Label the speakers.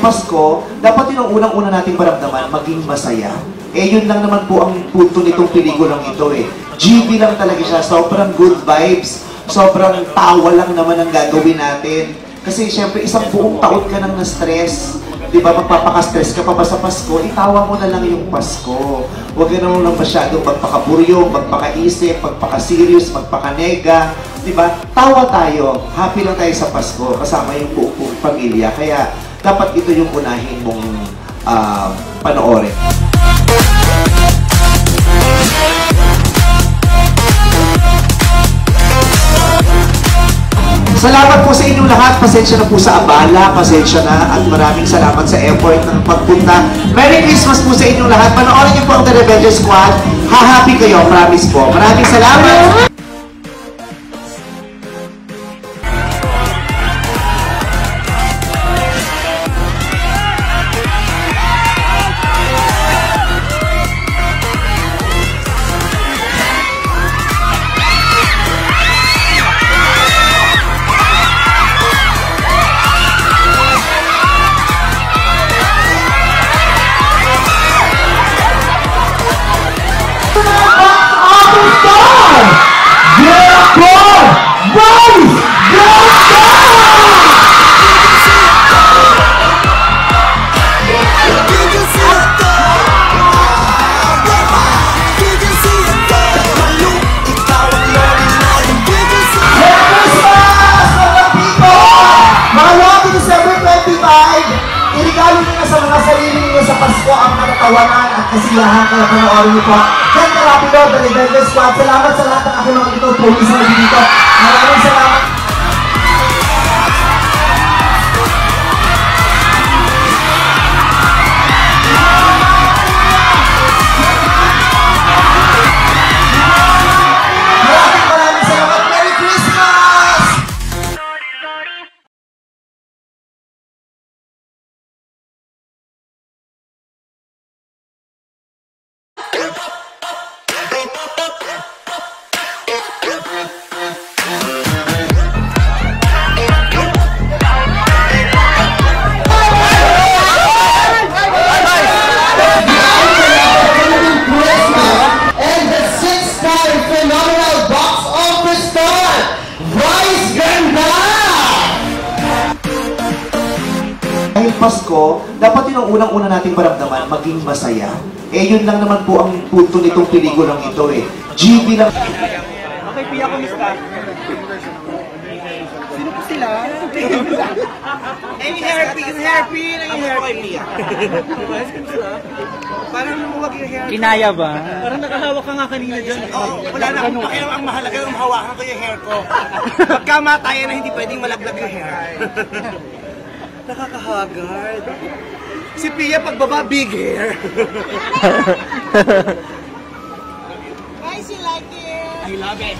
Speaker 1: Pasko, dapat yun ang unang-una nating maramdaman, maging masaya. Eh, yun lang naman po ang punto nitong pelikulang ito eh. GB lang talaga siya, sobrang good vibes, sobrang tawa lang naman ang gagawin natin. Kasi syempre, isang buong taon ka nang na-stress. Di ba, magpapaka-stress ka pa ba sa Pasko, itawa mo na lang yung Pasko. Huwag ka naman lang masyadong magpakaburyong, magpakaisip, magpaka-serious, magpaka-nega. Di ba? Tawa tayo. Happy lang tayo sa Pasko kasama yung buong pamilya. Kaya dapat ito yung unahin mong ah, panoorin. Salamat po sa inyong lahat. Pasensya na po sa abala, pasensya na at maraming salamat sa effort ng pagpunta. Merry Christmas po sa inyong lahat. Panoorin niyo po ang The Revenge Squad. Ha-happy kayo, promise po. Maraming salamat. Mga katatawanan at kasiyahan kaya panoorin niyo po. Kenta Rapido, Revenge Squad. Salamat sa lahat ng ako mga ito, police na dito. Maraming salamat. Pasko, dapat yun ang unang-una nating maramdaman, maging masaya. Eh, yun lang naman po ang punto nitong pelikulang ito eh. GB lang.
Speaker 2: Okay, Pia, kumusta? Sino po sila? Eh, yung hairpin, yung hairpin, yung hairpin. Pia. Parang lumuwag yung hair.
Speaker 3: Kinaya ba?
Speaker 2: Parang nakahawak ka nga kanina dyan. Oh, wala na akong pakialam. Ang mahalaga yung hawakan ko yung hair ko. Pagkamatayan na hindi pwedeng malaglag yung hair. Nakakahagard. Si Pia pagbaba, big hair.
Speaker 4: Guys, you like it?
Speaker 2: I love it.